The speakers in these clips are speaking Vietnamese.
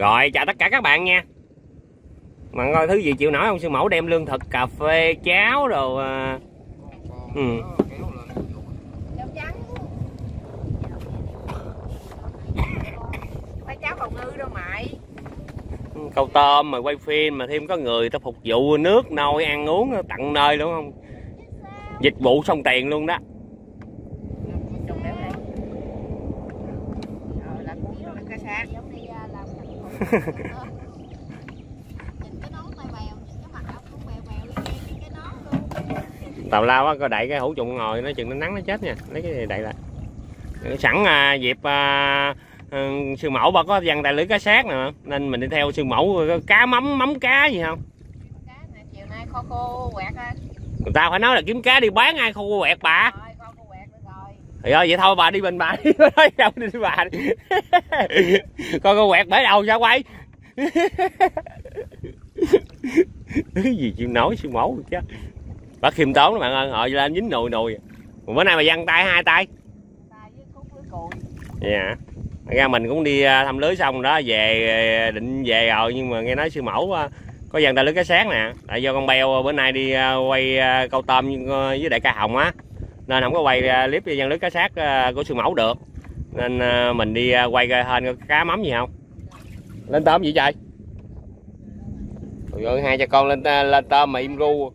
rồi chào tất cả các bạn nha. Mà coi thứ gì chịu nổi không? Sư mẫu đem lương thực cà phê cháo rồi à... ừ. Câu tôm mà quay phim mà thêm có người ta phục vụ nước nôi ăn uống tận nơi đúng không? Dịch vụ xong tiền luôn đó Trùng đéo này Rồi là cuốn cho cái xác giống đi à, làm thành nhìn cái nón tay bèo nhìn cái mặt ốc cũng bèo bèo y chang như cái nón luôn tào lao á có đậy cái hũ trụng ngồi nó chừng nó nắng nó chết nha. Lấy cái này đậy lại. Sẵn à, dịp à, à, sư mẫu bà có dằn đại lưới cá sát nè nên mình đi theo sư mẫu cá mắm mắm cá gì không? Cá này chiều nay kho cô quẹt á người ta phải nói là kiếm cá đi bán ai không quẹt bà. Rồi kho cô quẹt được rồi thì ơi, vậy thôi, bà đi bên bà đi. Đâu đi bà đi. Coi con quẹt bể đầu sao quay? Cái gì chịu nổi sư mẫu chứ? Bác khiêm tốn các bạn ơi họ lên dính nồi nồi. Mà bữa nay mà văng tay hai tay. Tay dạ ra mình cũng đi à, thăm lưới xong đó, về à, định về rồi, nhưng mà nghe nói sư mẫu à, có dàn tay lưới cá sáng nè. Tại do con beo bữa nay đi quay câu tôm với đại ca hồng á nên không có quay à, clip dân lưới cá sát à, của sư mẫu được. Nên à, mình đi quay hên cá mắm gì không. Lên tôm gì trời? Trời hai cha con lên lên tôm mà im ru.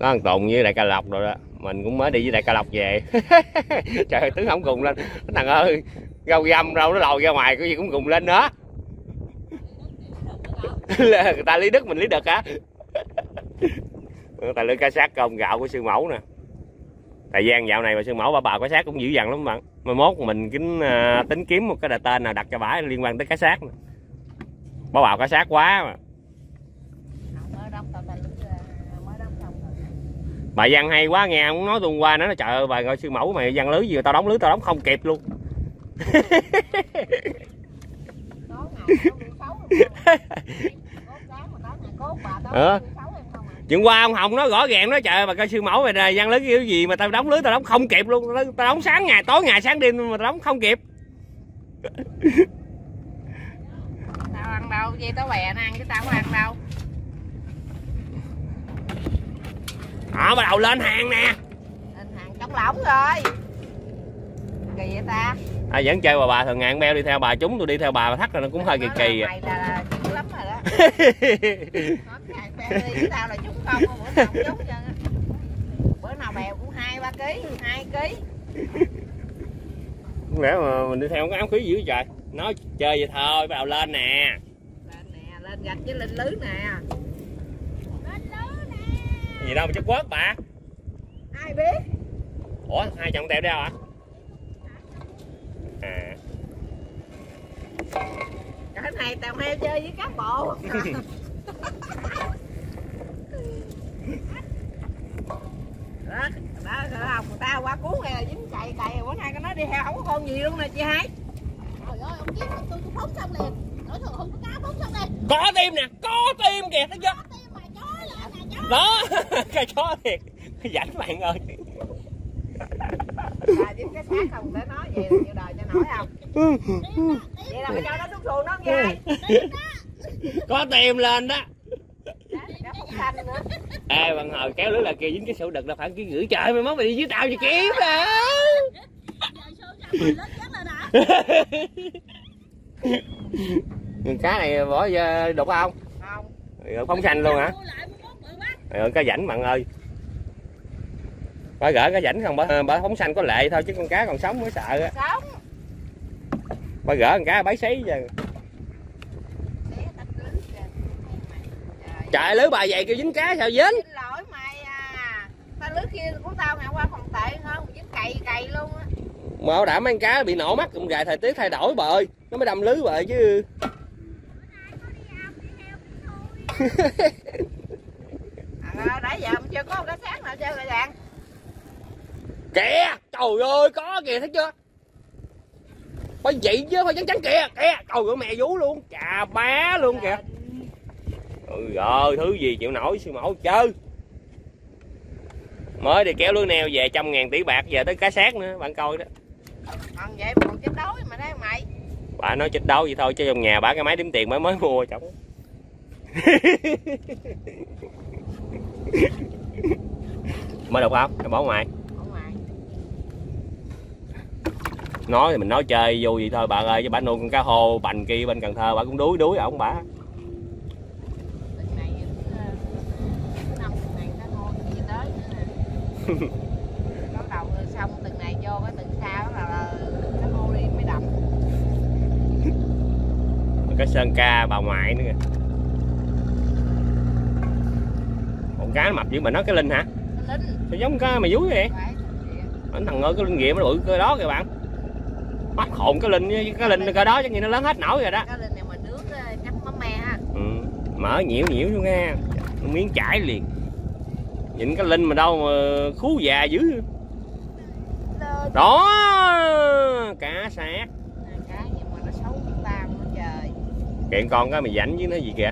Có thằng Tùng với đại ca Lộc rồi đó. Mình cũng mới đi với đại ca Lộc về. Trời ơi tướng không cùng lên. Thằng ơi, rau găm, rau nó lòi ra ngoài, cái gì cũng cùng lên là người ta lý đất mình lý đực hả người ta lấy cá sát công gạo của sư mẫu nè. Thời gian dạo này mà sư mẫu bà bà có sát cũng dữ dằn lắm bạn. Mai mốt mình kính uh, tính kiếm một cái đà tên nào đặt cho bả liên quan tới cá sát nè. Bà bà cá sát quá mà. Bà văn hay quá nghe muốn nói tuần qua nó trời ơi bà ngồi sư mẫu mày văn lưới gì tao đóng lưới tao đóng không kịp luôn. Nó đó Ờ. chuyện qua ông hồng nói rõ ràng nói trời bà coi sư mẫu mày nè văn lưới kiểu gì mà tao đóng lưới tao đóng không kịp luôn tao đóng sáng ngày tối ngày sáng đêm mà tao đóng không kịp. Tao ăn đâu, vậy tao bè nó ăn chứ tao không ăn đâu. Họ bắt đầu lên hàng nè. Lên hàng trống lỏng rồi Kỳ vậy ta? À, vẫn chơi bà bà thường ngàn beo đi theo bà chúng tôi đi theo bà thắt là nó cũng hơi kỳ kỳ à. là, là chịu lắm rồi đó. Nói ngày bè đi với tao là chúng không, bữa nào chúng Bữa bèo cũng hai ba ký, hai ký. Không lẽ mà mình đi theo cái áo khí dữ trời nói chơi vậy thôi bắt đầu lên nè. Lên nè, lên gạch với lên lưới nè. Gì đâu mà chất quớt bà. Ai biết? Ủa hai chồng teo đeo hả? à Cái này tao heo chơi với cá bộ. Đó đó đó không người ta qua cứu này là dính cày cày bữa nay có nói đi heo không có con gì luôn nè chị hai trời ơi ông kiếm tôi tôi phóng xong liền. Nói thường không có cá phóng xong liền. Có tim nè có tim kìa thấy chưa? Tim mà chó là nè chó. Đó cái chó thiệt. Rảnh bạn ơi. Là dính cái xác không để nói về là nhiều đời cho nổi không vậy là mày cho nó xuống xuồng nó không dai có tim lên đó. Ê bằng hồi kéo lưới là kia dính cái sổ đực là khoảng ký gửi. Trời mày mốt mày đi dưới tao cho kiếm nè. Cá này bỏ vô đục không? Không. Phóng xanh luôn hả? Ơi, cá rảnh bạn ơi. Bà gỡ cá rảnh không bà, bà phóng xanh có lệ thôi chứ con cá còn sống mới sợ á. Sống Bà gỡ con cá bấy xí giờ. Trời lưới bà vậy kêu dính cá sao dính? Xin lỗi mày à. Tao lưới kia của tao ngày qua còn tệ hơn dính cày cày luôn á. Mà mấy con cá bị nổ mắt cũng gài thời tiết thay đổi bà ơi. Nó mới đâm lưới bà ơi chứ. À, nãy giờ chưa có một cái xác nào chơi lại đàn Kìa trời ơi có kìa thấy chưa Phải vậy chứ phải trắng trắng kìa Kìa. Trời ơi mẹ vú luôn. Chà bá luôn kìa. Ừ rồi thứ gì chịu nổi sư mẫu chơi mới đi kéo lưới neo về trăm ngàn tỷ bạc giờ tới cá sát nữa bạn coi đó. Còn vậy còn chết đói mà đấy mày. Bà nói chết đâu vậy thôi chứ trong nhà bà cái máy đếm tiền mới mới mua chồng mới được không? Cái bỏ ngoài ở ngoài nói thì mình nói chơi vui vậy thôi bà ơi chứ bà nuôi con cá hô bành kia bên cần thơ bà cũng đuối đuối ổng bà. Nó bắt đầu xong từng này vô cái từng sau là, là nó ngô đi mới đậm cái sơn ca bà ngoại nữa kìa. Con cá nó mập dữ mà nói cái linh hả? Nó linh. Sao giống cá mà dúi vậy? Anh thằng ơi cái linh nghiệm nó bự cơ đó kìa bạn mắt hồn cái linh cái linh cơ đó chắc gì nó lớn hết nổi rồi đó. Cái linh này mà nướng ờ, chấm mắm me ha. Ừ. mở nhiễu nhiễu luôn nha miếng chảy liền. Nhìn cái linh mà đâu mà khú già dữ. Đó cá sát. Cái gì mà nó xấu chúng ta nó trời. Kiện con cái mày rảnh với nó gì kìa.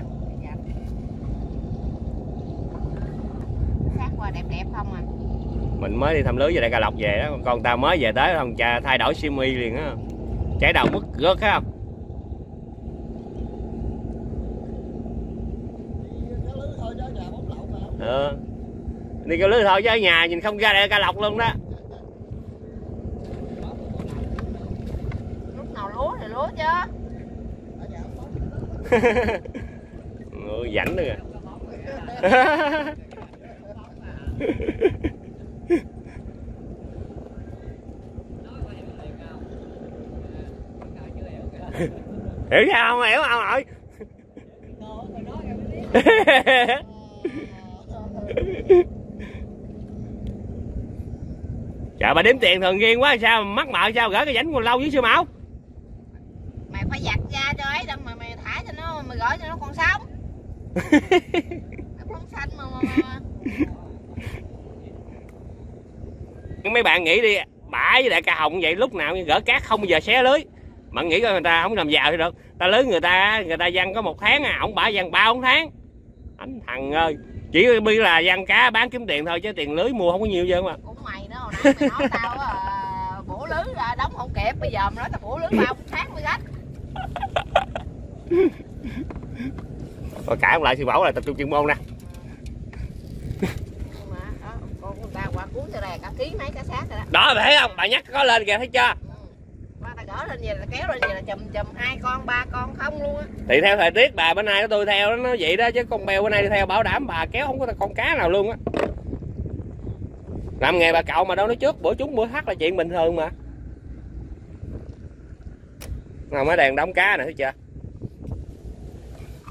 Sát qua đẹp đẹp không à mình mới đi thăm lưới về đây cà lọc về đó. Con tao mới về tới không cha thay đổi simi liền á. Trái đầu mất rớt thấy không ờ. Đi kêu lưới thôi chứ ở nhà nhìn không ra đây ca lọc luôn đó. Lúc nào lúa thì lúa chứ. Ừ, rảnh nữa kìa hiểu sao không? Hiểu không nội Trời bà đếm tiền thường nghiêng quá sao mắc mợ sao gỡ cái rảnh còn lâu dưới siêu mão mày phải giặt ra cho ấy đâu mà mày thả cho nó mày gửi cho nó con sống nó con xanh mà, mà, mà. Mấy bạn nghĩ đi bả với đại ca hồng vậy lúc nào gỡ cát không bao giờ xé lưới. Bạn nghĩ coi người ta không làm giàu thì được ta lưới người ta người ta văn có một tháng à ổng bả văn ba bốn tháng. Anh thằng ơi chỉ biết là văn cá bán kiếm tiền thôi chứ tiền lưới mua không có nhiều chứ mà cũng mày nữa hồi nãy mày nói tao à, bổ lưới ra đóng không kịp bây giờ mày nói tao bổ lưới bao tháng mới gách rồi cả ông lại sư bảo là tập trung chuyên môn nè. Mà đó, đó. Đó bà thấy không? Bà nhắc có lên kìa thấy chưa ba lên vậy là kéo lên vậy là chùm chùm hai con, ba con không luôn á. Thì theo thời tiết, bà bữa nay của tôi theo nó vậy đó, chứ con bèo bữa nay theo bảo đảm bà kéo không có con cá nào luôn á. Làm nghề bà cậu mà đâu nói trước, bữa trúng bữa thắt là chuyện bình thường mà. Nào mấy đèn đóng cá nè, thấy chưa?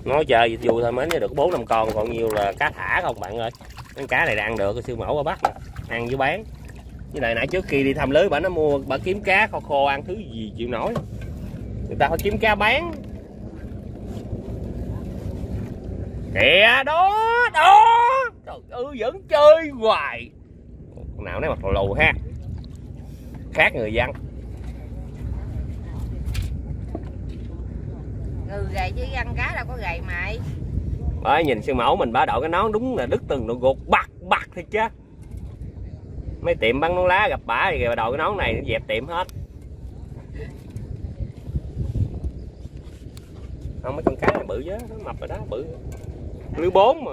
Nói chờ dịch vụ thôi, mới được bốn năm con, còn nhiều là cá thả không, bạn ơi. Con cá này đang được, siêu mẫu ở bắt nè, ăn với bán với lại nãy trước khi đi thăm lưới bà nó mua bà kiếm cá kho khô ăn thứ gì chịu nổi. Người ta phải kiếm cá bán. Kìa đó đó. Trời ơi vẫn chơi hoài. Con nào nấy mặt lù ha. Khác người dân. Ừ gầy chứ ăn cá đâu có gầy mày. Bởi nhìn siêu mẫu mình bá đội cái nón đúng là đứt từng độ gột bạc bạc thiệt chứ mấy tiệm bán nón lá gặp bả thì đội cái nón này nó dẹp tiệm hết. Không, mấy con cá này bự chứ nó mập rồi đó, bự. Lưới bốn mà.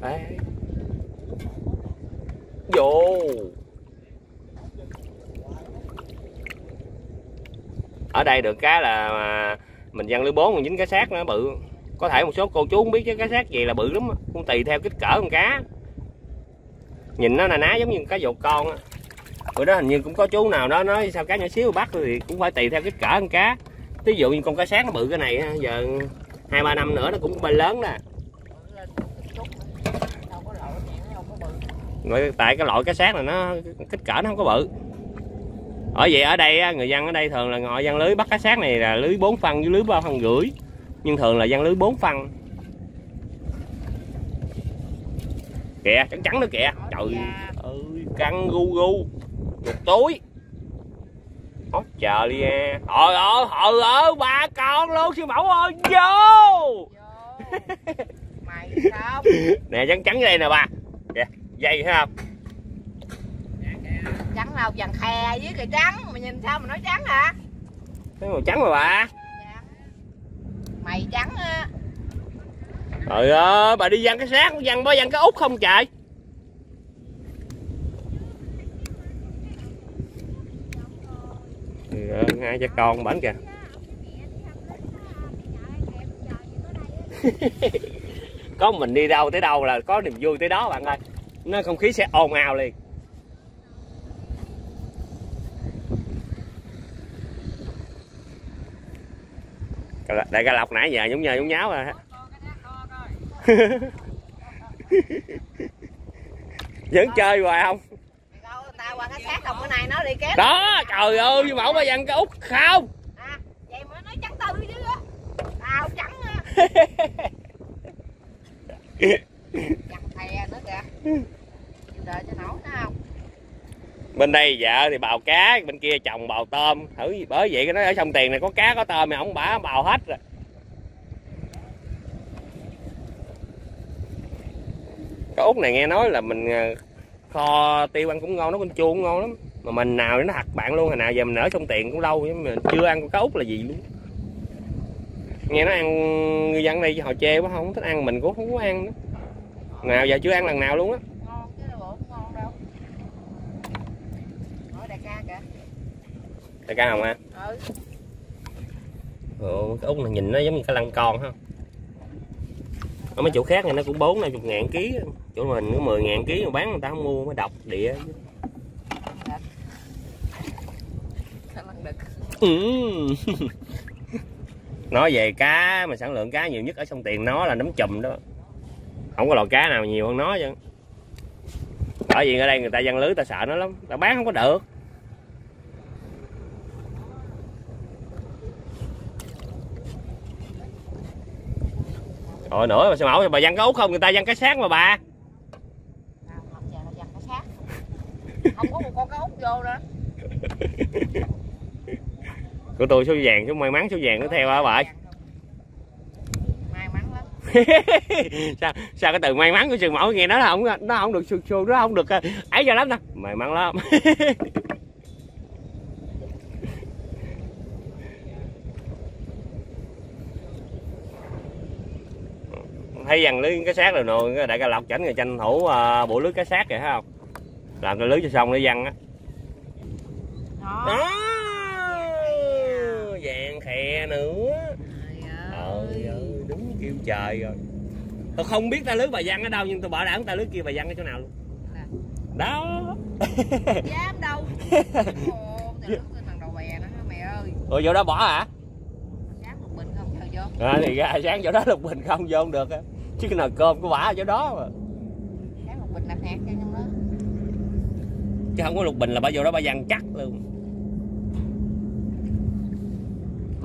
Đấy. vô. Ở đây được cái là à, mình dăng lưới bốn, mình dính cái xác nó bự. Có thể một số cô chú không biết chứ cái xác gì là bự lắm cũng tùy theo kích cỡ con cá nhìn nó là ná giống như cá dột con á. Bữa đó hình như cũng có chú nào đó nói, sao cá nhỏ xíu bắt thì cũng phải tùy theo kích cỡ con cá. Ví dụ như con cá sáng nó bự cái này giờ hai ba năm nữa nó cũng bên lớn đó. Rồi tại cái loại cá sát này nó kích cỡ nó không có bự. Ở vậy ở đây người dân ở đây thường là ngồi dân lưới bắt cá sát này là lưới 4 phân với lưới ba phân rưỡi. Nhưng thường là dân lưới 4 phân. Kìa trắng trắng nữa kìa. Trời ơi căng gu gu. Một túi. Ốt chờ đi nha Trời ơi, trời ơi, ba con luôn siêu mẫu ơi, vô. Vô. Mày sao Nè trắng trắng đây nè ba. Kìa, dây thấy không? Trắng đâu vàng khe với cây trắng mà nhìn sao mà nói trắng hả? Cái màu trắng mà bà. Trắng. mày trắng á trời ơi bà đi văng cái xác văng bó văng cái út không trời? Trời ơi, hai cha con bển kìa. Có mình đi đâu tới đâu là có niềm vui tới đó bạn ơi. Nó không khí sẽ ồn ào liền. Đại ca lộc nãy giờ nhúng nhờ nhúng nháo rồi. vẫn chơi hoài không? Đó trời ơi với mẫu ba dằn cái út không? À, vậy mà nói trắng tư chứ. Á tao trắng á. Vàng khe nữa kìa. Chịu đợi cho nổi nó không? Bên đây vợ thì bào cá bên kia chồng bào tôm. Thử bởi vậy cái nó ở sông tiền này có cá có tôm mà ông bả bào hết rồi út này nghe nói là mình ờ, kho tiêu ăn cũng ngon nó con chua cũng ngon lắm. Mà mình nào nó hạt bạn luôn hồi nào giờ mình ở sông tiền cũng lâu nhưng mà chưa ăn cá út là gì luôn. Nghe nó ăn ngư dân đây họ chê quá không thích ăn mình cũng không có ăn nữa. Nào giờ chưa ăn lần nào luôn á. Đại ca không à? Ừ. Ồ, cái út này nhìn nó giống như cái lăng con ha. Ở mấy chỗ khác này nó cũng bốn năm chục ngàn ký chỗ mình có 10 ngàn ký mà bán người ta không mua mới độc địa. Nói về cá mà sản lượng cá nhiều nhất ở sông tiền nó là nấm chùm đó. Không có loại cá nào nhiều hơn nó chứ. Bởi vì ở đây người ta dân lưới ta sợ nó lắm. Ta bán không có được. Rồi nữa mà sao mẫu bà dân có út không? Người ta dân cái xác mà bà nào học giờ là dằn cái xác không có một con cá út vô nữa của tôi số vàng số may mắn số vàng nó theo hả bà may mắn lắm. Sao sao cái từ may mắn của trường mẫu nghe nó là không nó không được sụt sụt nó không được ờ, ấy cho lắm nè. May mắn lắm. Thấy dằn lưới cá sát rồi nồi đại ca lộc chảnh người tranh thủ uh, bộ lưới cá sát kìa thấy không? Làm cái lưới cho xong để dằn á đó. Đó vàng khè nữa. Trời ơi. đúng kêu trời rồi. Tôi không biết ta lưới bà văn ở đâu nhưng tôi bảo đảm ta lưới kia bà văn ở chỗ nào luôn. Nè. đó. Dám đâu? Ồ, thằng đầu bè nữa mẹ ơi? Ủa chỗ đó bỏ hả? Vô. À, thì ra sáng chỗ đó lục bình không vô không được chứ cái nồi cơm của bả ở chỗ đó mà. Dám một bình làm hạt cho trong đó. Chứ không có lục bình là bà vô đó bà văn chắc luôn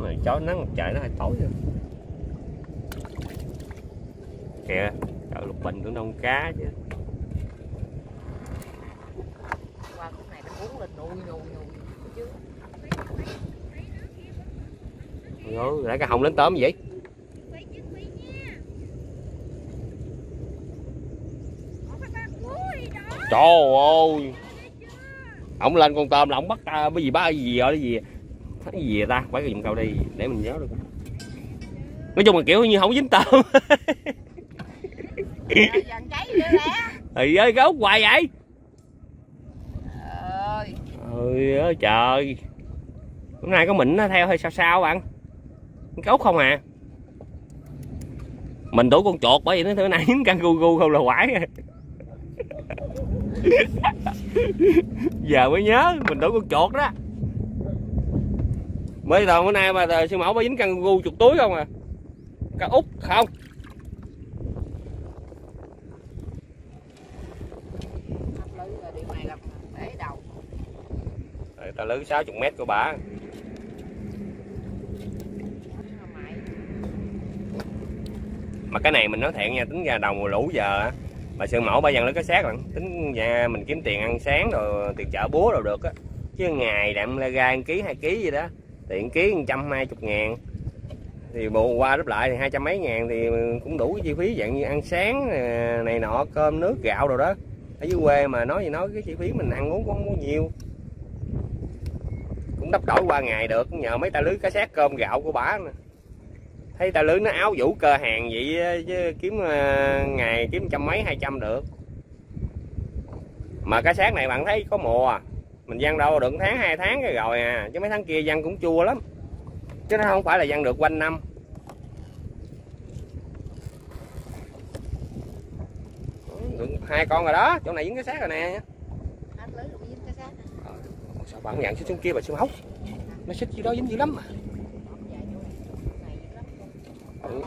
này chó nắng mặt trời nó hơi tối rồi. Kìa trời lục bình cũng đông cá chứ. Qua khúc này nó cuốn lên chứ. Cái hồng lên tôm vậy? Trời ơi. Ổng lên con tôm là ổng bắt ta cái gì ba cái gì rồi cái gì cái gì vậy ta? Phải cái dùng câu đi để mình nhớ được nói chung là kiểu như không dính tôm Trời, thì ơi cái út hoài vậy? Ơi. Ơi ơi trời. Hôm nay có mình nó theo hơi sao sao bạn. Cái út không à. Mình đuổi con chuột bởi vì nó thứ này dính căn gu gu không là quải. Giờ mới nhớ mình đuổi con chuột đó bây giờ bữa nay mà sư mẫu mới dính căn gu chuột túi không à? Cá út không? Lưới để ta lưới 60 mét của bà. Mà cái này mình nói thiệt nha, tính ra đầu mùa lũ giờ á. Bà sư mẫu ba dần lấy cái xác bạn tính nhà mình kiếm tiền ăn sáng rồi tiền chợ búa rồi được á. Chứ ngày đạm ra gai ký, hai ký gì đó tiền ký một trăm hai chục ngàn. Thì bộ qua đắp lại thì hai trăm mấy ngàn thì cũng đủ cái chi phí dạng như ăn sáng à, này nọ, cơm, nước, gạo rồi đó. Ở dưới quê mà nói gì nói cái chi phí mình ăn uống cũng không có nhiều. Cũng đắp đổi qua ngày được, nhờ mấy ta lưới cá sát cơm, gạo của bả nè thấy ta lưới nó áo vũ cơ hàng vậy chứ kiếm à, ngày kiếm trăm mấy, hai trăm được. Mà cá sát này bạn thấy có mùa à mình văn đâu được tháng hai tháng cái rồi à. Chứ mấy tháng kia văn cũng chua lắm. Chứ nó không phải là văn được quanh năm. Được hai con rồi đó chỗ này dính cái xác rồi nè. Hết lưới rồi mới dính cái xác nè. Ồ, sao bạn nhận xuống xuống kia bà xuống hốc nó xích dưới đó dính dữ lắm mà. Ừ.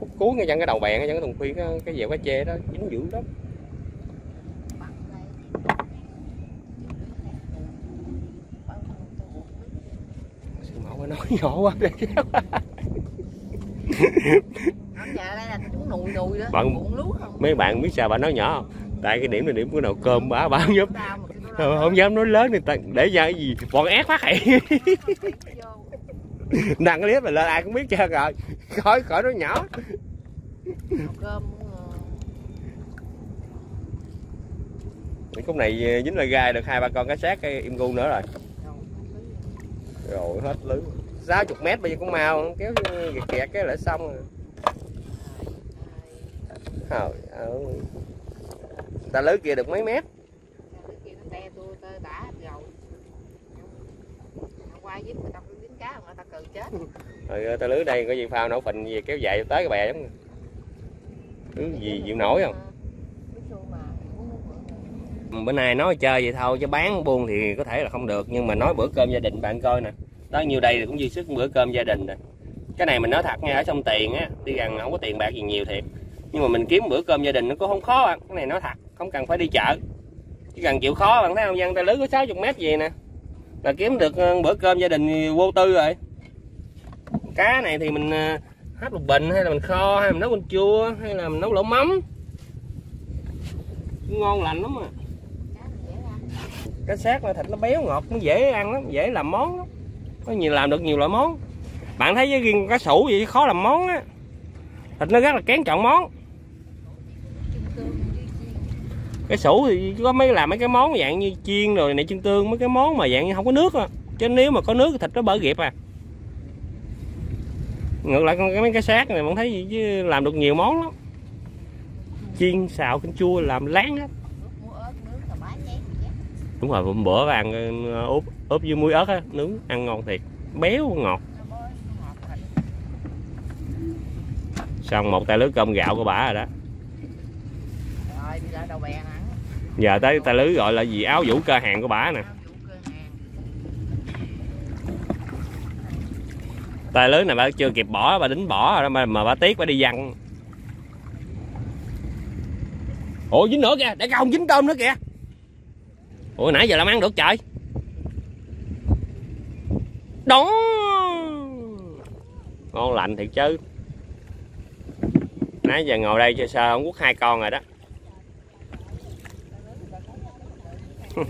Khúc cuối ngay chân cái đầu bèn ngay chân cái thùng khuyên cái, cái dèo cá chê đó dính dữ lắm bằng đây. Bao nhiêu tôi buộc mẫu nói nhỏ quá. Đây Ở nhà đây là chúng nùi nùi đó. Bạn- mấy bạn biết sao bà nói nhỏ không? Tại cái điểm là điểm của nào cơm bả bà không dám mà Ờ, không dám nói lớn thì ta- để ra cái gì? Bọn ép phát hiện đăng clip là lên ai cũng biết trơn rồi. Khỏi khỏi nói nhỏ. Ờ, cái khúc này dính là gai được hai ba con cá sát cái im gu nữa rồi. Rồi hết lưới 60 mét bây giờ cũng mau kéo kẹt kẹt cái là xong rồi Trời ơi. ta lưới kia được mấy mét rồi. Ta cứ dính cá người ta cừ chết. rồi ta lưới đây có gì phao nổ phình gì kéo dài tới cái bè giống thứ gì chịu nổi không bữa nay nói chơi vậy thôi chứ bán buôn thì có thể là không được nhưng mà nói bữa cơm gia đình bạn coi nè đó nhiêu đây thì cũng dư sức bữa cơm gia đình nè cái này mình nói thật nha ở trong tiền á tuy rằng không có tiền bạc gì nhiều thiệt. Nhưng mà mình kiếm bữa cơm gia đình nó cũng không khó bạn cái này nói thật không cần phải đi chợ. Chỉ cần chịu khó bạn thấy không? Dân ta lưới có 60 mét gì nè. Là kiếm được ờ, bữa cơm gia đình vô tư rồi. Cá này thì mình ờ, hấp lục bình hay là mình kho hay mình nấu canh chua hay là mình nấu lẩu mắm. Ngon lành lắm à. Cá xác là thịt nó béo ngọt nó dễ ăn lắm dễ làm món lắm có nhiều làm được nhiều loại món. Bạn thấy với riêng cá sủ vậy khó làm món á. Thịt nó rất là kén chọn món. Cái sủ thì có mấy làm mấy cái món dạng như chiên rồi này chân tương mấy cái món mà dạng như không có nước á. Chứ nếu mà có nước thì thịt nó bở ghịp à. Ngược lại con cái mấy cái xác này bạn thấy gì chứ làm được nhiều món lắm. Chiên xào canh chua làm láng hết nhét nhét. đúng rồi bữa ăn ờ, ốp với muối ớt á nướng ăn ngon thiệt. Béo ngọt. Xong một tay lưới cơm gạo của bả rồi đó. Giờ tới tay lưới gọi là gì? Áo vũ cơ hàng của bả nè. Tay lưới này bà chưa kịp bỏ bà đính bỏ rồi mà, mà bà tiếc bà đi văng. Ủa dính nữa kìa để không dính tôm nữa kìa. Ủa nãy giờ làm ăn được trời đó ngon lạnh thiệt chứ. Nãy giờ ngồi đây cho sơ ông quất hai con rồi đó.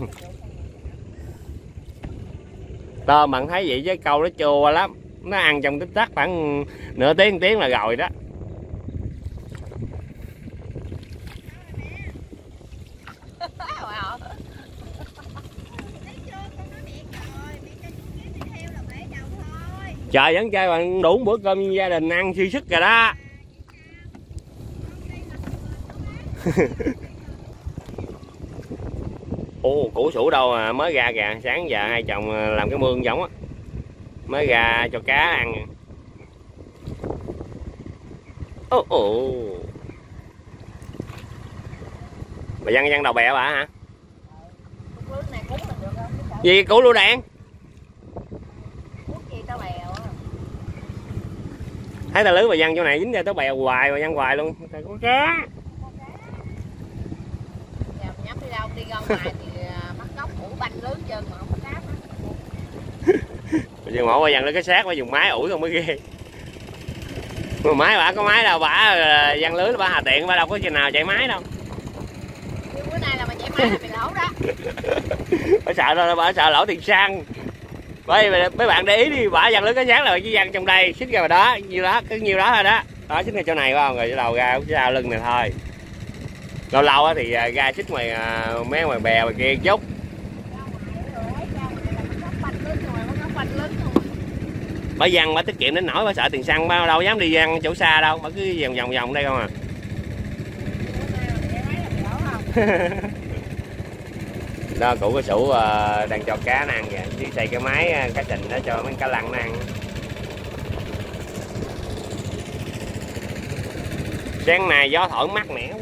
Tôm bạn thấy vậy chứ câu nó chua lắm. Nó ăn trong tích tắc khoảng nửa tiếng một tiếng là rồi đó. Trời vẫn chơi bạn đủ bữa cơm gia đình ăn suy sức rồi đó. Ồ củ sủ đâu à mới ra kìa. Sáng giờ hai chồng làm cái mương giống á. Mới ra cho cá ăn. Ồ ồ. Bà văn văn đầu bè bà hả? Gì củ lựu đạn cúng gì tao bèo á. Thấy ta lưới bà văn chỗ này dính ra tới bèo hoài bà văn hoài luôn. Trời, có cá Giờ nhắm đi đâu đi ra ngoài thì à, bắt góc ủ banh lưới chân mà không có cá hết. bà văn mổ bà văn lấy cái xác bà dùng máy ủi không mới ghê. Mà máy bà có máy đâu bà ờ, văn lưới bà hà tiện bà đâu có chừng nào chạy máy đâu. Bữa nay là mày chạy máy là mày lỗ đó. bà sợ đâu bà sợ lỗ tiền xăng bởi vì mấy bạn để ý đi bà dằn lưới cái sáng là cái dằn trong đây xích ra vào đó nhiêu đó cứ nhiêu đó thôi đó. Đó xích ngay chỗ này phải không? Rồi đầu ra cái sau lưng này thôi. Lâu lâu á thì à, ra xích ngoài à, mấy ngoài bè ngoài kia chút. Bà văn bà tiết kiệm đến nổi bà sợ tiền xăng bà đâu dám đi ăn chỗ xa đâu bà cứ vòng vòng vòng đây không à đó cụ cái sủ à, đang cho cá nó ăn kìa. Đi xây cái máy à, cá trình đó cho mấy cá lăng nó ăn. Sáng nay gió thổi mát mẻ quá.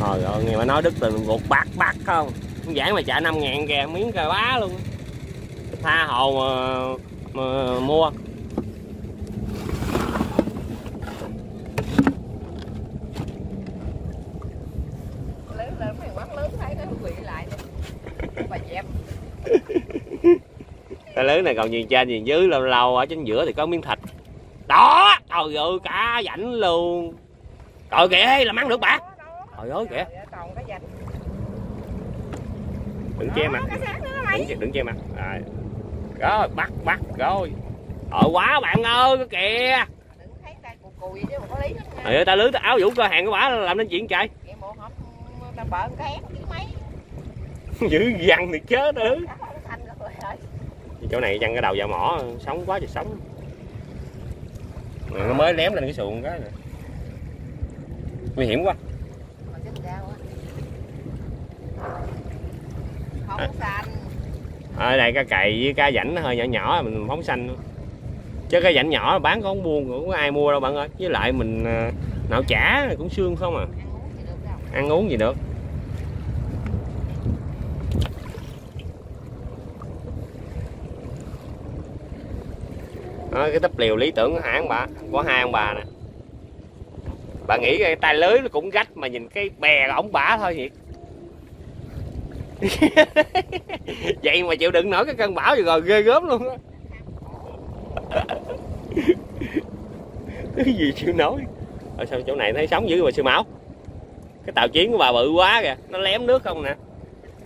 Trời ơi, nghe mà nói đứt từ gục bát bát không? Không giảng mà trả 5 ngàn kìa, miếng cà bá luôn. Tha hồ mà, mà mua lớn lên mấy quán lớn thấy nó bị lại bà dẹp Cái lớn này còn nhìn trên nhìn dưới lâu lâu ở trên giữa thì có miếng thịt. Đó, trời ơi, cá rảnh luôn. Trời kìa, làm ăn được bả Trời ơi kìa, đừng che mặt. đừng, đừng che mặt. Rồi. Rồi bắt bắt rồi. Ở quá bạn ơi cái kìa. Ơi ta lưới ta áo vũ cơ hàng cái quả làm nên chuyện trời? Bộ hổng ta bợ cái ép dữ dằn thì chết rồi chỗ này chăn cái đầu vào mỏ sống quá trời sống. Nó mới lém lên cái xuồng cái này. nguy hiểm quá. À. không xanh. Ở đây cá cày với cá rảnh nó hơi nhỏ nhỏ mình phóng xanh chứ cái rảnh nhỏ bán có không buôn cũng có ai mua đâu bạn ơi. Với lại mình à, nạo chả cũng xương không à. Ăn uống gì được đâu ăn uống gì được đó, cái tấp liều lý tưởng của hai ông bà có hai ông bà nè. Bà nghĩ cái tay lưới nó cũng gách mà nhìn cái bè ổng bả thôi vậy vậy mà chịu đựng nổi cái cơn bão rồi, rồi ghê gớm luôn á. Cái gì chịu nổi? Ở sao chỗ này thấy sống dữ mà sư mão cái tàu chiến của bà bự quá kìa nó lém nước không nè.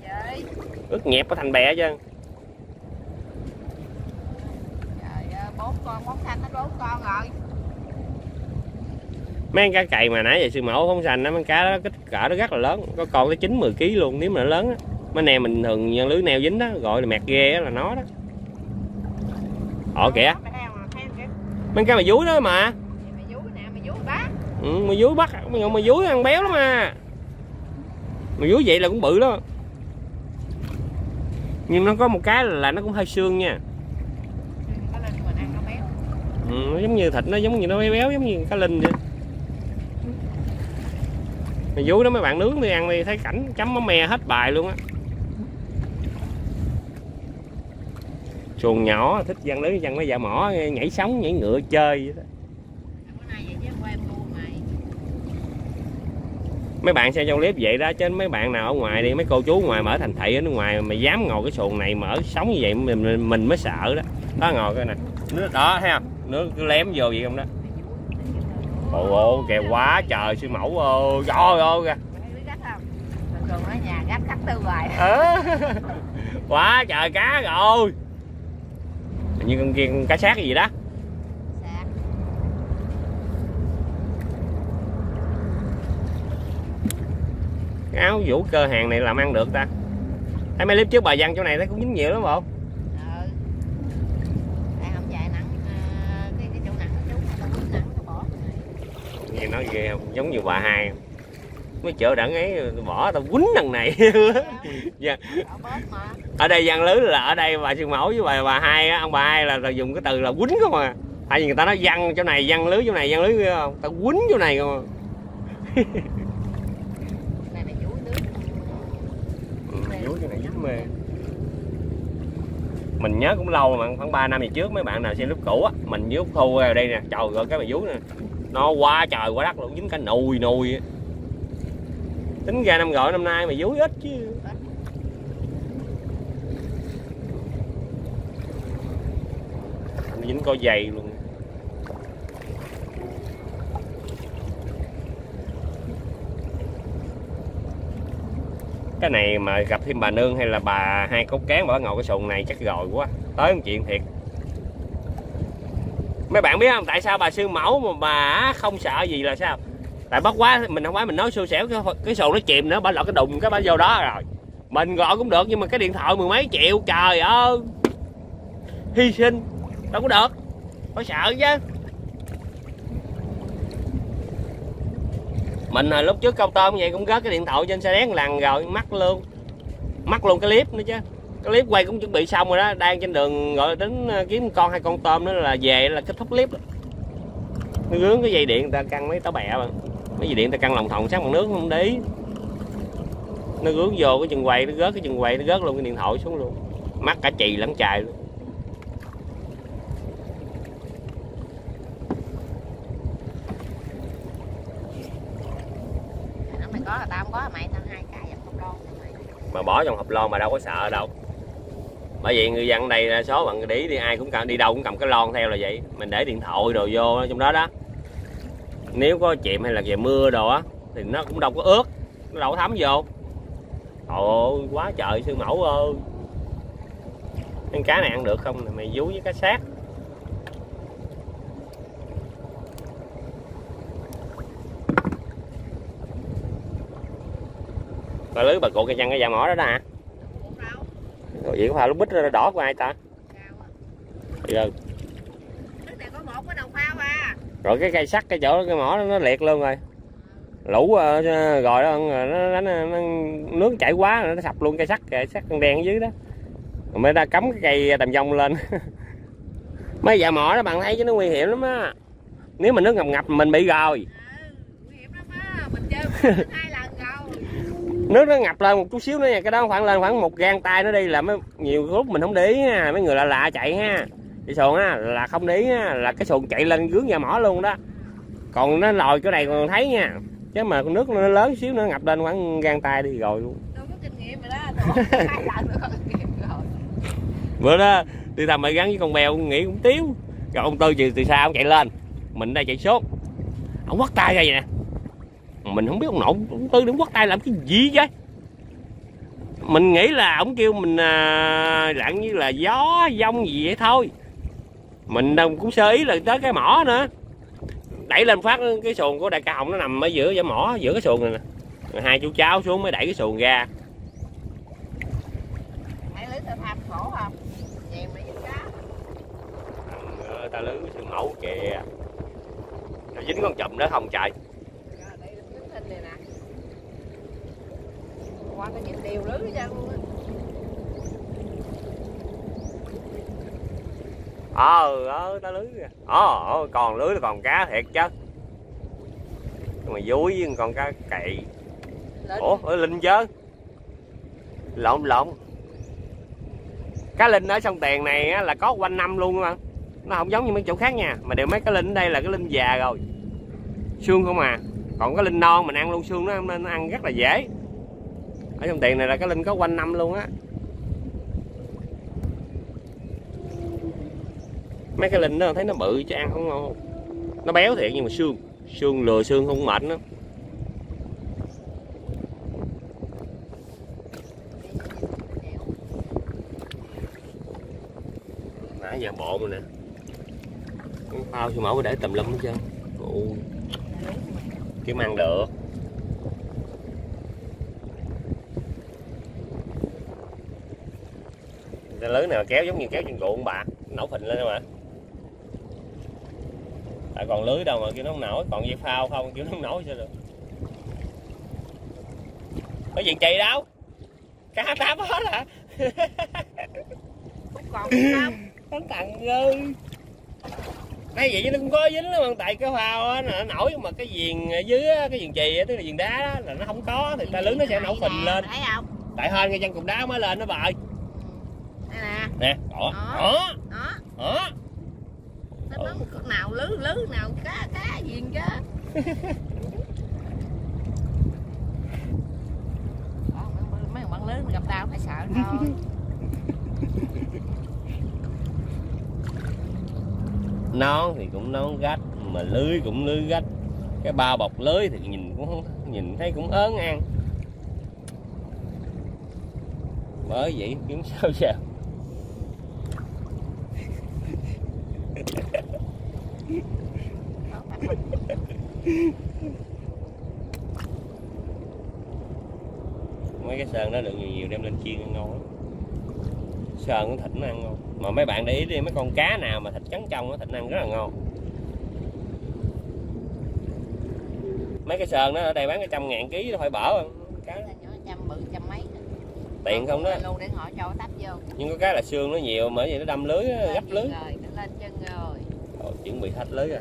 Chơi ướt nhẹp nó thành bè chứ trời con bốn xanh nó bốn con rồi. Mấy con cá cày mà nãy giờ sư mẫu không sành á mấy con cá đó kích cỡ nó rất là lớn. Có con tới chín 10 kg luôn nếu mà nó lớn á. Mấy nè mình thường nhân lưới neo dính đó gọi là mẹt ghê á là nó đó. Ờ kìa. Mày mấy cá mà dúi đó mà. Mày mày ừ, mà dúi bắt mà mà dúi ăn béo lắm à. Mà dúi vậy là cũng bự đó. Nhưng nó có một cái là nó cũng hơi xương nha có lên mình ăn nó béo ừ, nó giống như thịt nó giống như nó béo béo giống như cá linh vậy. Mà vú đó mấy bạn nướng đi ăn đi thấy cảnh chấm mắm me hết bài luôn á. Chuồng nhỏ thích văn lưới văn mấy dạ mỏ nhảy sóng nhảy ngựa chơi vậy đó. mấy bạn xem trong clip vậy đó chứ mấy bạn nào ở ngoài đi mấy cô chú ngoài mở thành thị ở nước ngoài mà dám ngồi cái xuồng này mở sóng như vậy mình mình, mình mới sợ đó. Đó ngồi coi nè nước đó ha. Nước cứ lém vô vậy không đó. Ồ ồ, kìa, quá trời, sư mẫu ơi. Trời ơi, kìa. Mày ở nhà cắt tư quá trời cá rồi. Hình như con kia con cá sát gì đó. Áo vũ cơ hàng này làm ăn được ta. Thấy mấy clip trước bà văn chỗ này thấy cũng dính nhiều lắm không ừ tại không dài nắng à, cái cái chỗ nắng nó trúng nó quýnh nắng nó bỏ nói ghê không? Giống như bà hai. Không? mấy chợ đặng ấy bỏ tao quýnh lần này. Dạ. ở đây văn lưới là ở đây bà sư mẫu với bà bà hai á ông bà hai là, là dùng cái từ là quýnh không à. Tại vì người ta nói văn chỗ này văn lưới chỗ này văn lưới kia không? Tao quýnh chỗ này không à. Ừ, mê. Mình nhớ cũng lâu mà khoảng 3 năm về trước mấy bạn nào xem lúc cũ á mình với Úc Thu ở đây nè. Trời ơi cái mà vú nè nó quá trời quá đất luôn, dính cả nùi nùi tính ra năm gọi năm nay mà dúi ít chứ. Dính coi dày luôn. Cái này mà gặp thêm bà nương hay là bà hai cốt cán bà ngồi cái sùng này chắc rồi quá. Tới một chuyện thiệt mấy bạn biết không? Tại sao bà sư mẫu mà bà không sợ gì là sao? Tại bắt quá mình không phải mình nói xui xẻo cái, cái xuồng nó chìm nữa bà lọt cái đùng cái bà vô đó rồi. Mình gọi cũng được nhưng mà cái điện thoại mười mấy triệu trời ơi. Hy sinh đâu có được. Phải sợ chứ. Mình hồi lúc trước câu tôm vậy cũng gớt cái điện thoại trên xe đén lần rồi mắc luôn. Mắc luôn cái clip nữa chứ clip quay cũng chuẩn bị xong rồi đó đang trên đường gọi đến ờ, kiếm con hai con tôm nữa là về là kết thúc clip gướng cái dây điện người ta căng mấy táo bẹ mà mấy dây điện người ta căng lòng thòng sát bằng nước không để ý. Nó gướng vô cái chân quay nó gớt cái chân quay nó gớt luôn cái điện thoại xuống luôn. Mắc cả chì lẫn chài luôn. Có là tao không có mày tao hai cái mà bỏ trong hộp lon mà đâu có sợ đâu bởi vì người dân đây đa số bạn để đi ai cũng cầm đi đâu cũng cầm cái lon theo là vậy. Mình để điện thoại đồ vô trong đó đó. Nếu có chìm hay là về mưa đồ á, thì nó cũng đâu có ướt, nó đâu có thấm vô. Trời ơi quá trời, sư mẫu ơi. Con cá này ăn được không? Mày vú với cá sát bà lưới bà cụ cây chăn cái da mỏ đó đó hả? à? Rồi vậy có phải lúc bít ra đỏ của ai ta? Đầu phao à. Rồi cái cây sắt cái chỗ cái mỏ nó liệt luôn rồi. Lũ ờ, rồi đó nó, nó, nó, nó nước chảy quá nó sập luôn cây sắt cây sắt con đen ở dưới đó. Rồi mới ta cắm cái cây tầm dông lên. Mấy dạ mỏ đó bạn thấy chứ nó nguy hiểm lắm á. Nếu mà nước ngập ngập mình bị rồi ừ nguy hiểm lắm á. Mình chơi nước nó ngập lên một chút xíu nữa nha cái đó khoảng lên khoảng một gang tay nó đi là mới nhiều lúc mình không để ý ha mấy người lạ lạ chạy ha. Đi xuồng á là không để ý ha là cái xuồng chạy lên gướng nhà mỏ luôn đó. Còn nó lòi cái này còn thấy nha chứ mà con nước nó lớn xíu nữa ngập lên khoảng gang tay đi rồi luôn. Đâu có kinh nghiệm rồi đó bữa đó đi thăm mày gắn với con bèo nghĩ cũng tiếu rồi ông tư từ từ xa ông chạy lên mình đây chạy sốt ông quắt tay ra vậy nè mình không biết ông nội ông tư đứng quắt tay làm cái gì vậy? Mình nghĩ là ông kêu mình à, lặng như là gió dông gì vậy thôi. Mình đâu cũng sơ ý là tới cái mỏ nữa. Đẩy lên phát cái xuồng của đại ca hồng nó nằm ở giữa cái mỏ giữa cái xuồng này nè. Rồi hai chú cháu xuống mới đẩy cái xuồng ra. Ta lưới sư mẫu kìa. Nó dính con chùm đó không trời Rồi, đây là miếng thịt này nè qua cái dính đều lưới ra luôn á. Ờ ờ ta lưới kìa ờ còn lưới là còn cá thiệt chứ. Nhưng mà dúi với con cá cậy ủa ở linh chứ? Lộn lộn. Cá linh ở sông tiền này á, là có quanh năm luôn mà. Nó không giống như mấy chỗ khác nha. Mà đều mấy cái linh ở đây là cái linh già rồi. Xương không à. Còn cái linh non mình ăn luôn xương nó nên nó ăn rất là dễ ở trong tiền này là cái linh có quanh năm luôn á. Mấy cái linh đó thấy nó bự chứ ăn không ngon nó béo thiệt nhưng mà xương xương lừa xương không mệt nữa. Nãy giờ bộ rồi nè. Con phao mẫu để tùm lum hết trơn. Ôi, kiếm ăn được. Lưới này mà kéo giống như kéo trên ruộng bà. Nổ phình lên mà tại còn lưới đâu mà kêu nó không nổi. Còn dây phao không kêu nó không nổi sao được. Có gì chạy đâu? Cá tám hết hả? Không còn không Thằng tặng ơi Đây vậy chứ nó cũng có dính lắm tại cái phao á nó nổi mà cái viền dưới á, cái viền chì á, tức là viền đá đó là nó không có thì ta lớn nó sẽ nổ phình lên. tại hên cái chân cục đá mới lên nó đây nè đó Đó. đó. Đó. Đó. Nó nào lứ lứ nào cá cá gì chứ mấy- mấy bạn lớn gặp tao phải sợ thôi nón thì cũng nón gách mà lưới cũng lưới gách. Cái bao bọc lưới thì nhìn cũng không nhìn thấy cũng ớn ăn. Bởi vậy kiếm sao sao Đó, mặt mình. mấy cái sơn đó được nhiều nhiều đem lên chiên ăn ngon lắm. Sơn nó thịt nó ăn ngon. Mà mấy bạn để ý đi mấy con cá nào mà thịt trắng trong nó thịt nó ăn rất là ngon. Mấy cái sơn đó ở đây bán cái trăm ngàn ký nó phải bở không? Cá trăm bự trăm mấy. Tiền không đó. luôn để họ cho tắp vô. Nhưng có cái là xương nó nhiều mà vậy nó đâm lưới Lên gấp lưới. Rồi nó lên chân rồi. Rồi, chuẩn bị thách lưới rồi.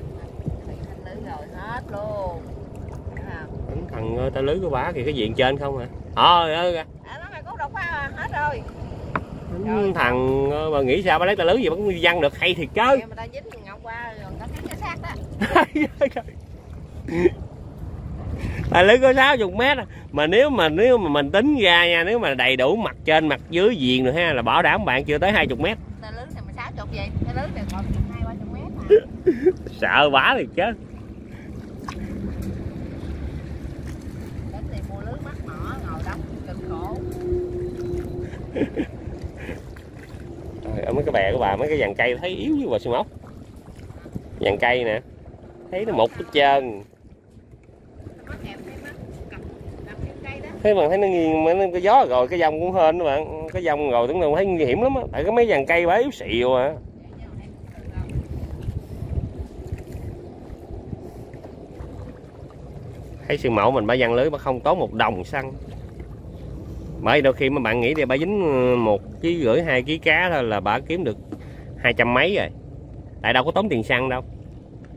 Thanh lưới rồi hết luôn. Thằng ờ, ta lưới của bả thì cái diện trên không hả? ờ ờ à mày có độc phá hết rồi. Đánh thằng ờ, mà nghĩ sao? Bà lấy ta lưới gì vẫn đi văng được hay thiệt Kìa, mà ta dính ngọc qua rồi ta thấy cái xác đó ta lưới có 60 mét à. mà nếu mà nếu mà mình tính ra nha nếu mà đầy đủ mặt trên mặt dưới diện rồi ha là bảo đảm bạn chưa tới 20 mét. Ta lưới này mà sáu chục vậy? Ta lưới này còn hai ba chục mét à. Sợ bả thì chết đến thì mua lưới mắt mỏ ngồi đóng cực khổ Trời, ở mấy cái bè của bà mấy cái dàn cây thấy yếu như bà sư móc dàn cây nè thấy nó mục hết trơn. Thế mà thấy nó nghiêng mà nó cái gió rồi cái dông cũng hên đó bạn. Cái dông rồi tưởng đâu thấy nguy hiểm lắm á. Tại cái mấy dàn cây bá yếu xịu à. Thấy sư mẫu mình bả văng lưới mà không tốn một đồng xăng bởi đôi khi mấy bạn nghĩ thì bà dính ờ, một ký rưỡi, hai ký cá thôi là bà kiếm được hai trăm mấy rồi. Tại đâu có tốn tiền xăng đâu.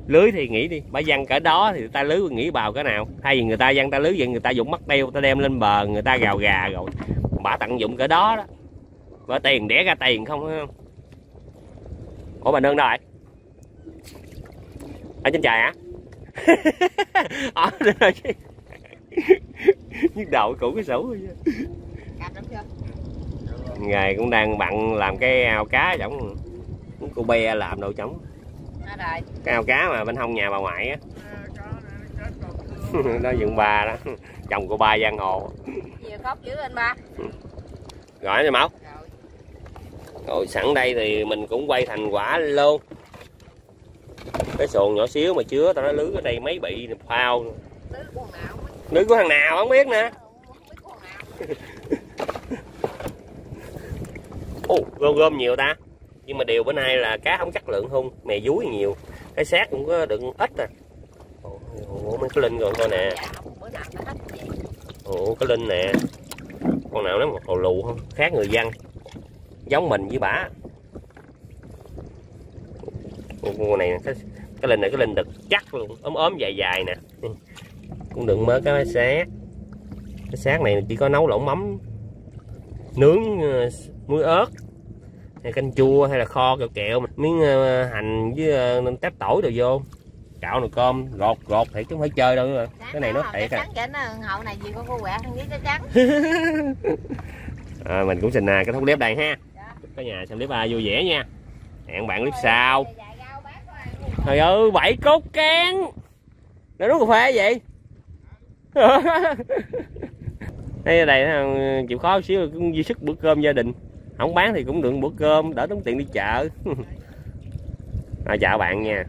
Lưới thì nghĩ đi, bà văng cỡ đó thì ta lưới nghĩ bào cái nào. Thay vì người ta văng ta lưới vậy, người ta dụng mắt đeo ta đem lên bờ, người ta gào gà rồi. Bà tận dụng cỡ đó đó. Bà tiền đẻ ra tiền không, phải không? Ủa, bà nương đâu rồi ở trên trời hả? Ở trên rồi nhức đầu cũ cái sổ cạp ngày cũng đang bận làm cái ao cá giống cô be làm đâu trống. À cái ao cá mà bên hông nhà bà ngoại á. Đó dựng ba đó. Chồng của ba giang hồ. Nhiều khóc dữ anh ba. Gọi cho mẫu rồi. Sẵn đây thì mình cũng quay thành quả luôn cái xuồng nhỏ xíu mà chứa tao nói lưới ở đây mấy bị phao. Lưới của thằng nào không biết nè Ồ, gom gom nhiều ta. Nhưng mà điều bữa nay là cá không chất lượng hung mè dúi nhiều. Cái xác cũng có được ít à. Ồ ồ, mấy cái linh rồi coi nè. Dạ ồ cái linh nè. Con nào nó một hồ lù không? Khác người dân. Giống mình với bả. Con này cái, cái linh này cái linh đực chắc luôn. Ốm ốm dài dài nè. Cũng đừng mớ cái xác. Cái xác này chỉ có nấu lẩu mắm nướng ờ, muối ớt hay canh chua hay là kho kẹo kẹo miếng ờ, hành với ờ, tép tỏi đồ vô. Cạo nồi cơm gọt gọt thiệt chứ không phải chơi đâu nữa. cái này nó thiệt à. trắng chỉnh hậu này gì có cô quẹt không với cái trắng à, mình cũng xin à, cái thông clip đây ha. Dạ. cả nhà xem clip à, vui vẻ nha. Hẹn bạn clip sau. bác có ăn trời ơi bảy cốt can nó uống cà phê vậy đây ở đây chịu khó xíu cũng duy sức bữa cơm gia đình. Không bán thì cũng được bữa cơm đỡ tốn tiền đi chợ. À, chào bạn nha.